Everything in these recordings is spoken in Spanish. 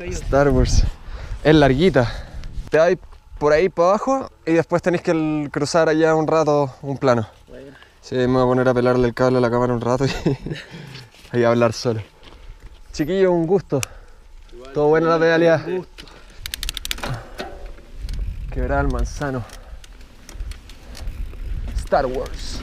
caído. Star Wars. Es larguita. Te vais por ahí para abajo y después tenéis que cruzar allá un rato un plano. Bueno, Sí, me voy a poner a pelarle el cable a la cámara un rato y, a hablar solo. Chiquillo, un gusto. Todo bueno la pedalidad. gusto. Quebrar el manzano. Star Wars.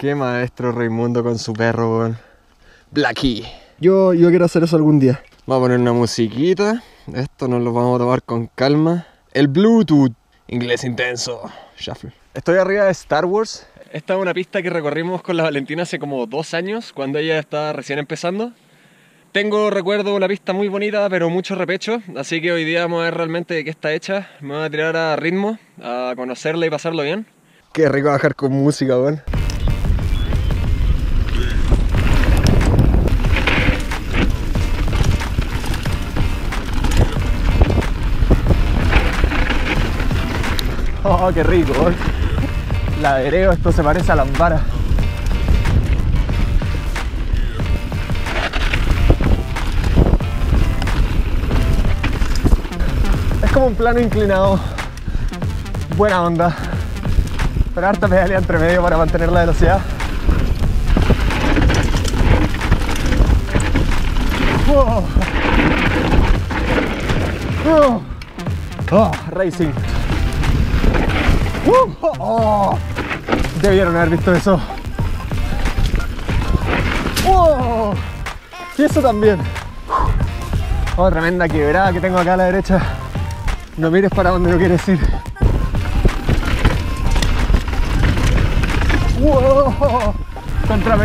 Qué maestro Raimundo con su perro, weón. Blackie. Yo, yo quiero hacer eso algún día. Vamos a poner una musiquita. Esto nos lo vamos a tomar con calma. El Bluetooth. Inglés intenso. Shuffle. Estoy arriba de Star Wars. Esta es una pista que recorrimos con la Valentina hace como dos años, cuando ella estaba recién empezando. Tengo recuerdo una pista muy bonita, pero mucho repecho, así que hoy día vamos a ver realmente de qué está hecha. Me voy a tirar a ritmo, a conocerla y pasarlo bien. Qué rico bajar con música, weón. Oh, qué rico, weón. La vereo, esto se parece a Lambara. Es como un plano inclinado. Buena onda. Pero harta pedalea entre medio para mantener la velocidad. Oh, racing. Uh, oh, oh. Debieron haber visto eso. ¡Wow! Y eso también. Oh, tremenda quebrada que tengo acá a la derecha. No mires para donde no quieres ir. ¡Wow! Contra.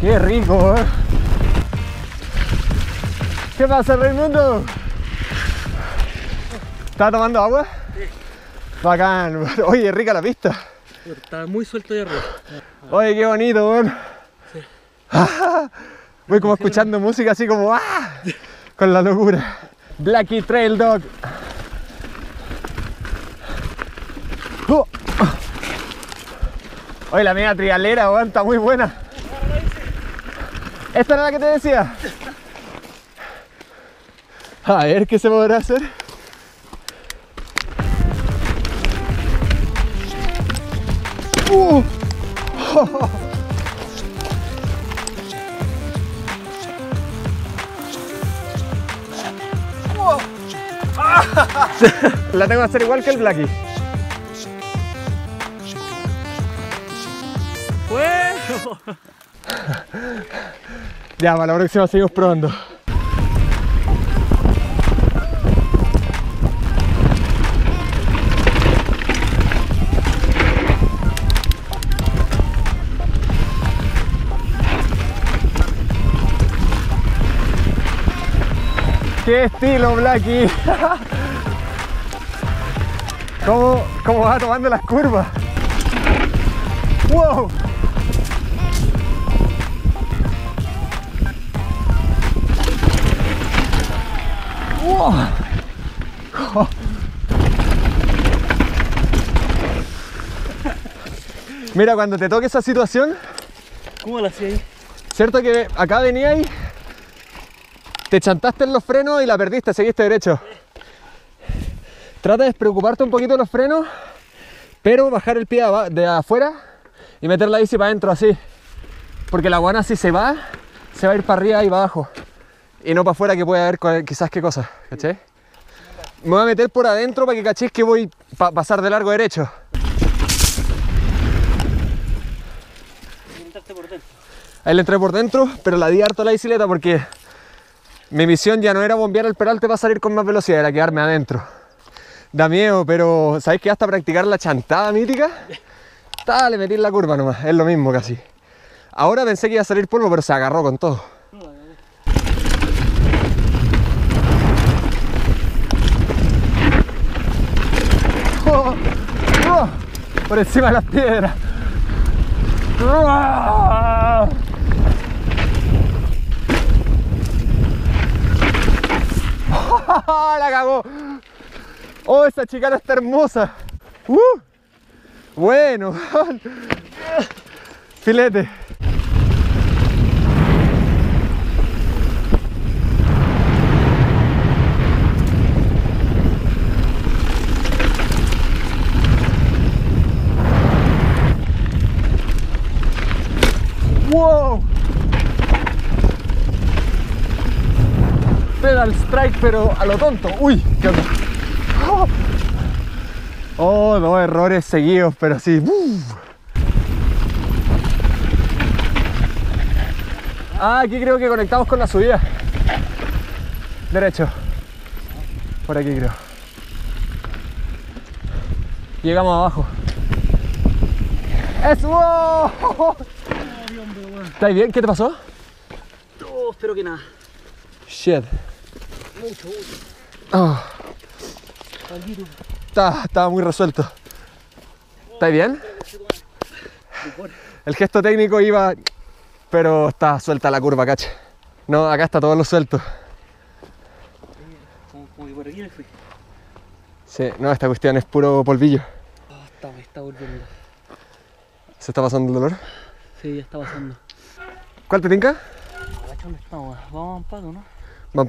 ¡Qué rico, eh! ¿Qué pasa, Raimundo? ¿Estás tomando agua? Sí. Bacán. Oye, rica la pista. Estaba muy suelto de arriba. Oye, qué bonito, weón. Voy como escuchando música así como ¡ah! Con la locura. Blackie Trail Dog. Oh. Oye, la media trialera, weón, está muy buena. ¿Esta era la que te decía? A ver qué se podrá hacer. Uh. La tengo que hacer igual que el Blackie. Bueno. Ya, para la próxima seguimos probando. ¡Qué estilo, Blackie! ¿Cómo, ¿Cómo va tomando las curvas? ¡Wow! ¡Wow! Mira, cuando te toque esa situación, ¿Cómo la hacía ahí? ¿cierto que acá venía ahí? Te chantaste en los frenos y la perdiste, seguiste derecho. Trata de despreocuparte un poquito de los frenos, pero bajar el pie de afuera y meter la bici para adentro así. Porque la guana si se va, se va a ir para arriba y para abajo. Y no para afuera que puede haber quizás qué cosa, ¿cachai? Me voy a meter por adentro para que cachéis que voy a pasar de largo derecho. Ahí le entré por dentro, pero la di harto la bicicleta porque mi misión ya no era bombear el peralte para salir con más velocidad, era quedarme adentro. Da miedo, pero ¿sabéis que hasta practicar la chantada mítica? Dale, metí la curva nomás, es lo mismo casi. Ahora pensé que iba a salir polvo, pero se agarró con todo. Oh, oh, por encima de las piedras. ¡La cagó! ¡Oh, esa chicana está hermosa! ¡Uh! Bueno, filete. Pedal strike, pero a lo tonto. ¡Uy! ¿Qué onda? ¡Oh! Oh, dos errores seguidos, pero sí. ¡Uf! Ah, aquí creo que conectamos con la subida. Derecho. Por aquí creo. Llegamos abajo. ¡Eso! ¡Wow! ¿Estás bien? ¿Qué te pasó? Oh, espero que nada. Shit. Mucho, mucho. Ah, está- estaba muy resuelto. ¿Estás bien? El gesto técnico iba, pero está suelta la curva, cacha. No, acá está todo lo suelto. Como, que por aquí fui. Sí, no, esta cuestión es puro polvillo. Está, me está volviendo. ¿Se está pasando el dolor? Sí, ya está pasando. ¿Cuál te tinca? Vamos a Amparo, ¿no? Van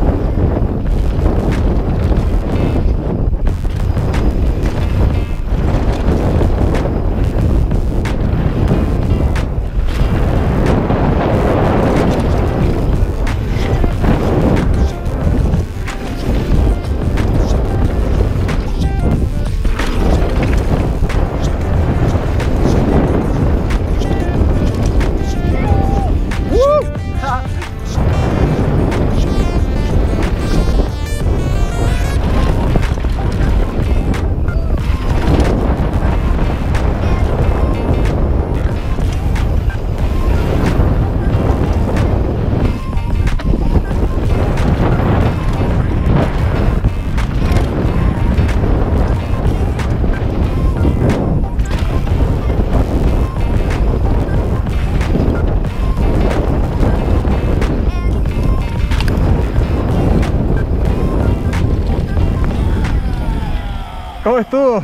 pato. ¿Cómo estuvo?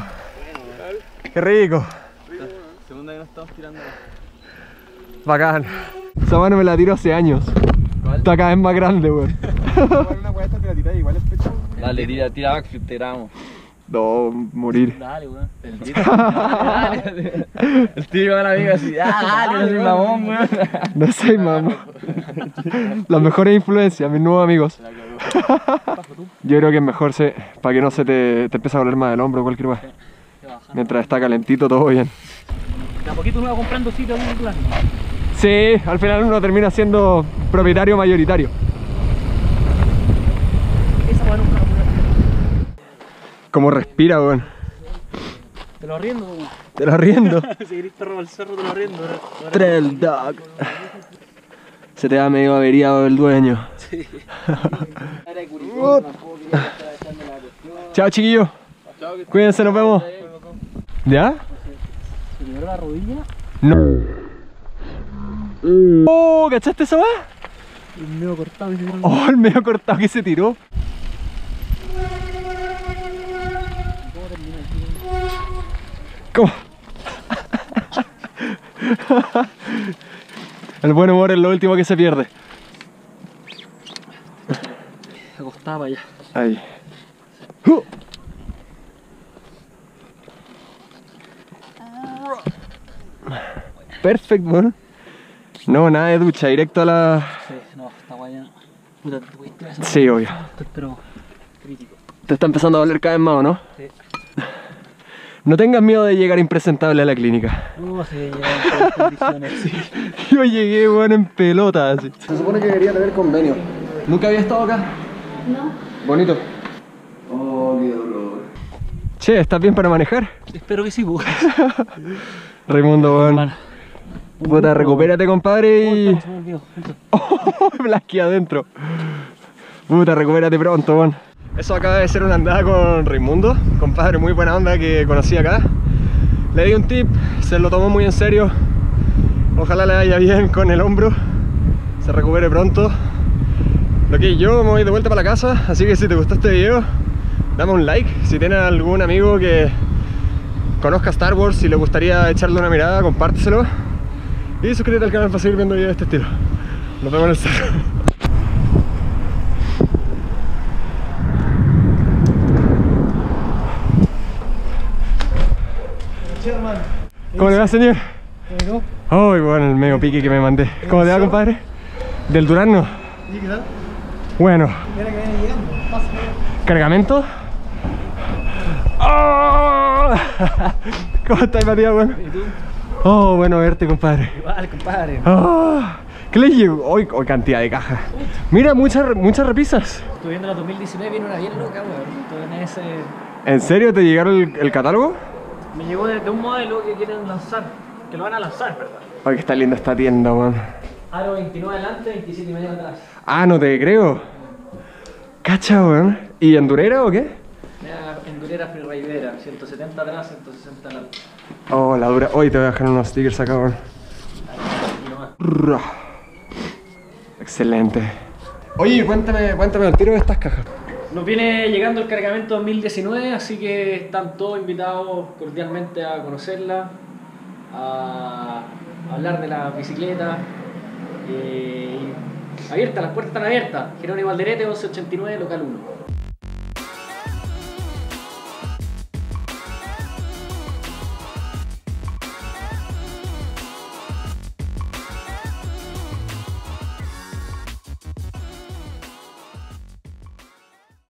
Qué rico. Segunda que nos estamos tirando. Bacán. Esa mano me la tiro hace años. Está cada vez más grande, weón. una weá esta te la tiráis igual es pecho. Dale, tira, tira backflip, te grabamos. No, morir. Dale, weón. El tiro. Dale. El tiro va a la amiga así. Ah, dale, no soy mamón, weón. No soy mamá. Las mejores influencias, mis nuevos amigos. Yo creo que es mejor se, para que no se te, te empiece a doler más el hombro o cualquier baja. Mientras está calentito, todo bien. De a poquito uno va comprando sitio en un clase. Sí, al final uno termina siendo propietario mayoritario. Esa weón nunca la pude Como respira, weón. Te lo arriendo, weón. Te lo riendo. Si querés perro al cerro, te lo arriendo. Trail dog. Se te va medio averiado el dueño. Chao, chiquillos. Cuídense, nos vemos. ¿Ya? Se la rodilla No. Oh, ¿cachaste esa va? el medio cortado y se liberó Oh, el medio cortado que se tiró. ¿Cómo? El buen humor es lo último que se pierde. acostaba allá. Ahí. Uh. Perfecto, bueno. No, nada de ducha, directo a la... Sí, no, está guaya. Puta, te voy a Sí, obvio. Pero crítico. Te está empezando a doler cada vez más, ¿o no? Sí. No tengas miedo de llegar impresentable a la clínica. No, todas condiciones, sí. Yo llegué, bueno, en pelota, así. Se supone que debería tener convenio. ¿Nunca había estado acá? No. Bonito. Oh, qué dolor. Che, ¿estás bien para manejar? Espero que sí, pues. Raimundo, weón. Puta, recupérate, compadre, y... Oh, Blasky adentro. Puta, recupérate pronto, weón. Eso acaba de ser una andada con Raimundo, compadre muy buena onda que conocí acá. Le di un tip, se lo tomó muy en serio. Ojalá le vaya bien con el hombro, se recupere pronto. Lo que yo me voy de vuelta para la casa, así que si te gustó este video, dame un like. Si tienes algún amigo que conozca Star Wars y le gustaría echarle una mirada, compárteselo. Y suscríbete al canal para seguir viendo videos de este estilo. Nos vemos en el cerro. ¿Cómo le va, señor? Ay, bueno, el medio pique que me mandé. ¿Cómo te va, compadre? ¿Del Durano? ¿y qué tal? Bueno, Mira que viene llegando. ¿cargamento? ¡Oh! ¿Cómo estás, Matías, bueno? ¿Y tú? Oh, bueno verte, compadre. Igual, compadre. Oh, ¿Qué le llegó? Hoy oh, cantidad de cajas. Mira, muchas muchas repisas. Estuve viendo la 2019, viene una bien loca, weón. En ese... ¿En serio te llegaron el, el catálogo? Me llegó de, de un modelo que quieren lanzar. Que lo van a lanzar, ¿verdad? Ay, que está linda esta tienda, weón. Aro 29 adelante, 27 y medio atrás. Ah, no te creo. Cacha, weón. ¿Y endurera o qué? Endurera Freeridera, 170 atrás, 160 adelante. Oh, la dura. Hoy te voy a dejar unos stickers acá, weón. Excelente. Oye, cuéntame, cuéntame el tiro de estas cajas. Nos viene llegando el cargamento 2019, así que están todos invitados cordialmente a conocerla, a hablar de la bicicleta. Eh, abierta, las puertas están abiertas. Jerónimo Alderete, 1189, local 1.